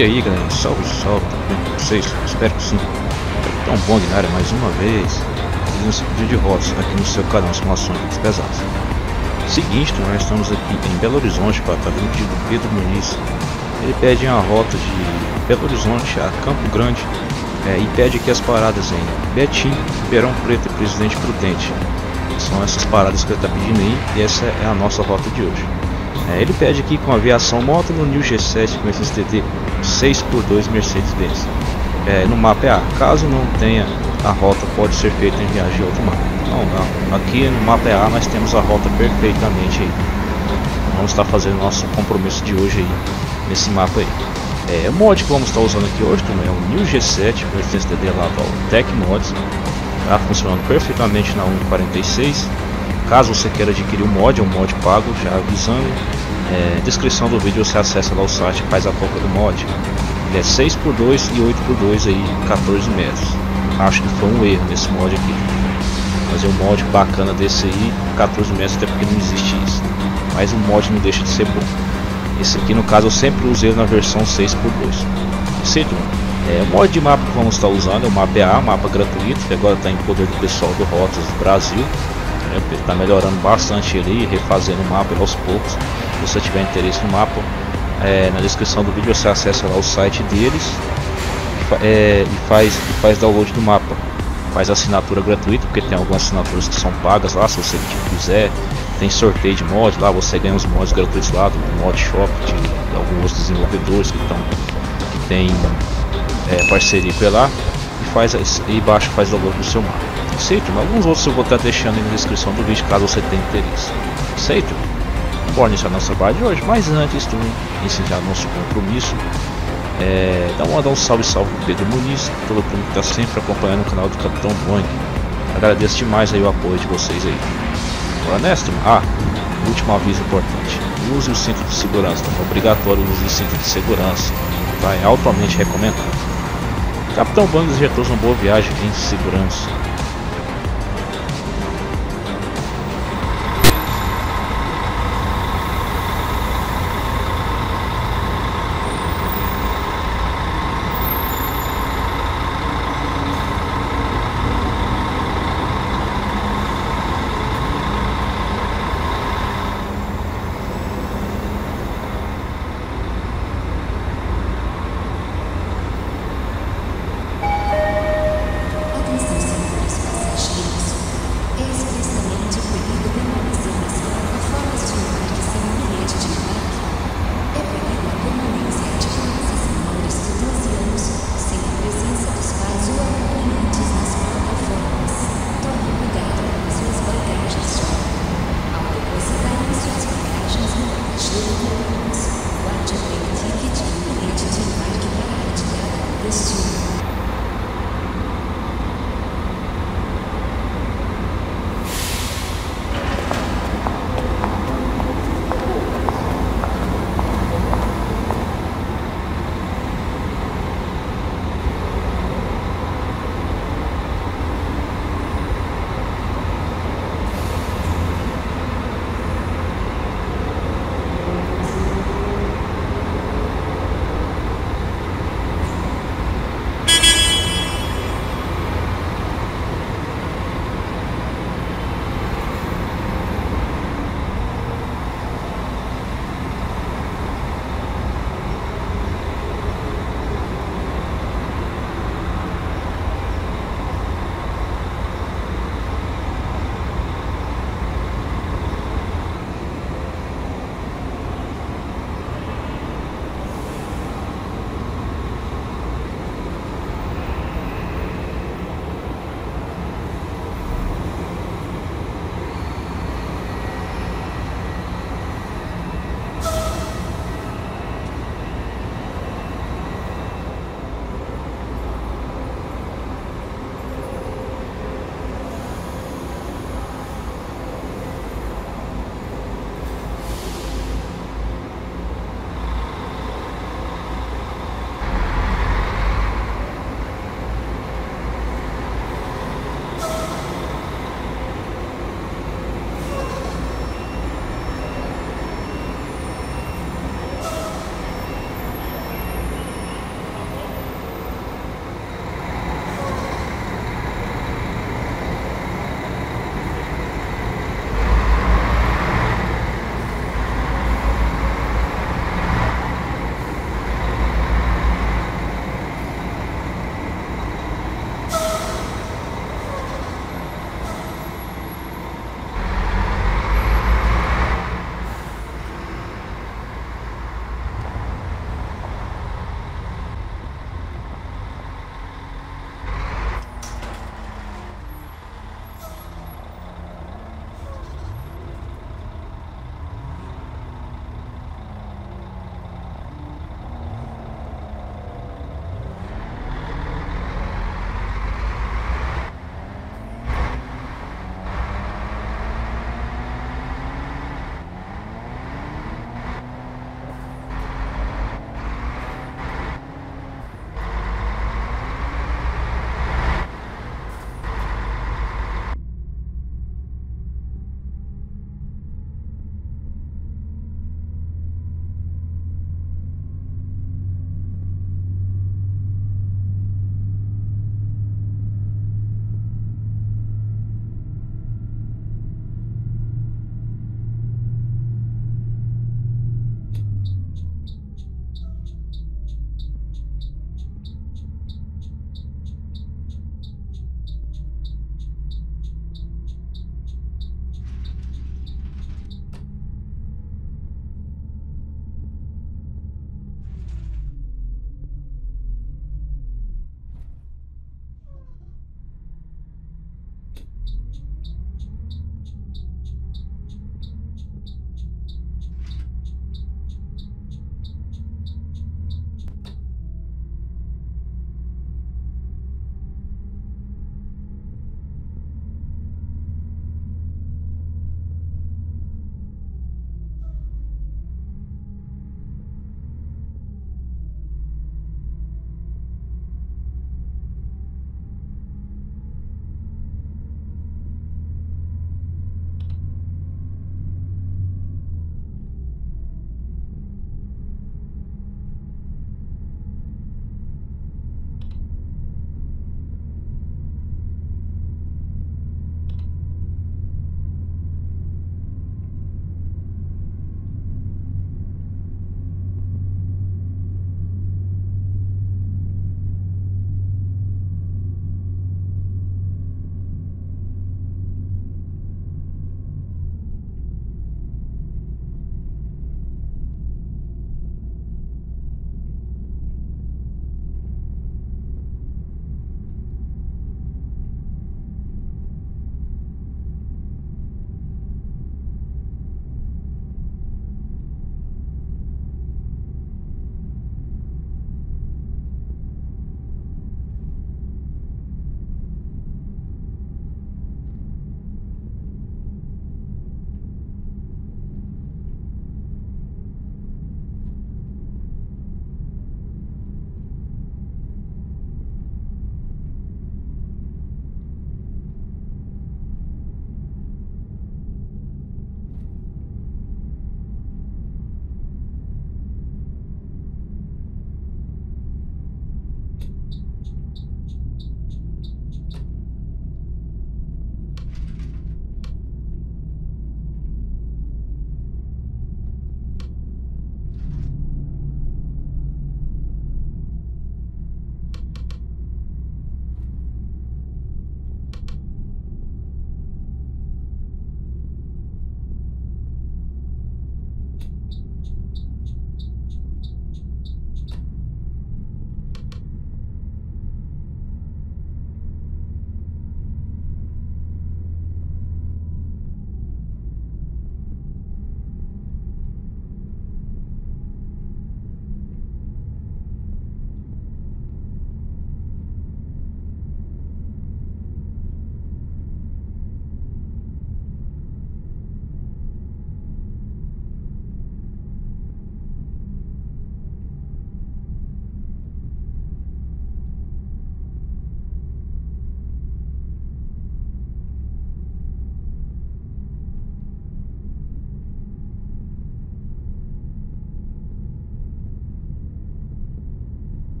E aí galera, salve, salve, tudo bem com vocês? Espero que sim. Tão bom na área mais uma vez, fazendo esse vídeo de rotas aqui no seu canal Simulações Pesadas. Seguinte, nós estamos aqui em Belo Horizonte para estar vendo o Pedro Muniz. Ele pede uma rota de Belo Horizonte a Campo Grande é, e pede aqui as paradas em Betim, Ribeirão Preto e Presidente Prudente. São essas paradas que ele está pedindo aí e essa é a nossa rota de hoje. É, ele pede aqui com aviação moto no New G7 com esse STD 6x2 Mercedes-Benz. É, no mapa é A. Caso não tenha a rota, pode ser feita em viagem outro mapa. Não, não. Aqui no mapa é A nós temos a rota perfeitamente aí. Vamos estar fazendo nosso compromisso de hoje aí nesse mapa aí. É, o mod que vamos estar usando aqui hoje também é o New G7 com esse STD lá Tech Mods. Está funcionando perfeitamente na 1.46 Caso você queira adquirir o mod, é um mod pago, já avisando. É, descrição do vídeo você acessa lá o site, faz a compra do mod. Ele é 6x2 e 8x2 aí, 14 metros. Acho que foi um erro nesse mod aqui. Fazer um mod bacana desse aí, 14 metros, até porque não existe isso. Mas o mod não deixa de ser bom. Esse aqui no caso eu sempre usei na versão 6x2. Certo? É, o mod de mapa que vamos estar usando é o mapa A, mapa gratuito, que agora está em poder do pessoal do Rotas Brasil. Ele está melhorando bastante ali, refazendo o mapa aos poucos. Se você tiver interesse no mapa, é, na descrição do vídeo você acessa lá o site deles é, e, faz, e faz download do mapa. Faz assinatura gratuita, porque tem algumas assinaturas que são pagas lá, se você quiser. Tem sorteio de mod lá, você ganha os mods gratuitos lá do mod shop de, de alguns desenvolvedores que, estão que tem é, parceria com lá e faz e baixa faz download do seu mapa. Aceito, alguns outros eu vou estar deixando na descrição do vídeo caso você tenha interesse. Aceito? Bora iniciar nosso trabalho de hoje, mas antes de encerrar nosso compromisso, é, dá uma, um salve salve pro Pedro Muniz, todo mundo que está sempre acompanhando o canal do Capitão Boeing. Agradeço demais aí o apoio de vocês aí. Bora nesta? Ah, último aviso importante. Use o cinto de segurança, tá? obrigatório use o cinto de segurança. Tá? É altamente recomendado. Capitão Boeing deseja todos uma boa viagem em segurança.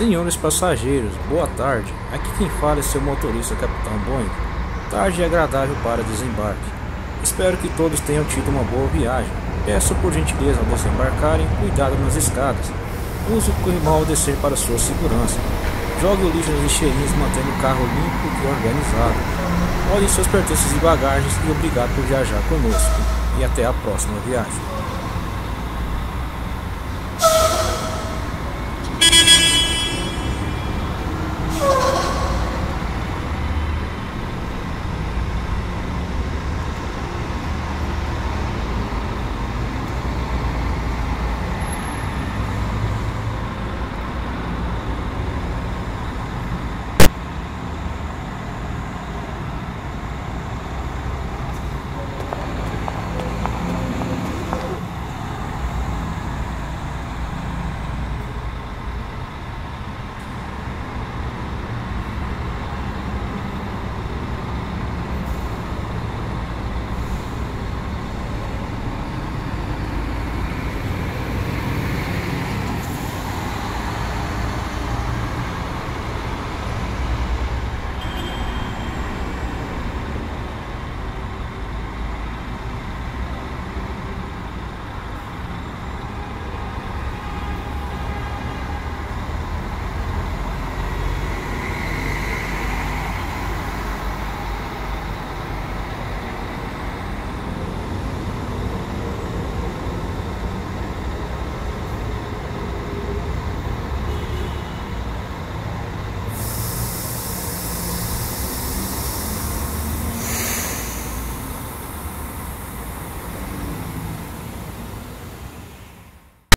Senhores passageiros, boa tarde. Aqui quem fala é seu motorista, Capitão Boeing. Tarde agradável para desembarque. Espero que todos tenham tido uma boa viagem. Peço por gentileza ao desembarcarem cuidado nas escadas. Use o corrimão ao descer para sua segurança. Jogue o lixo nas lixeirinhas mantendo o carro limpo e organizado. Olhe seus pertences e bagagens e obrigado por viajar conosco. E até a próxima viagem.